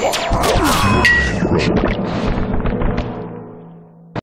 Yeah.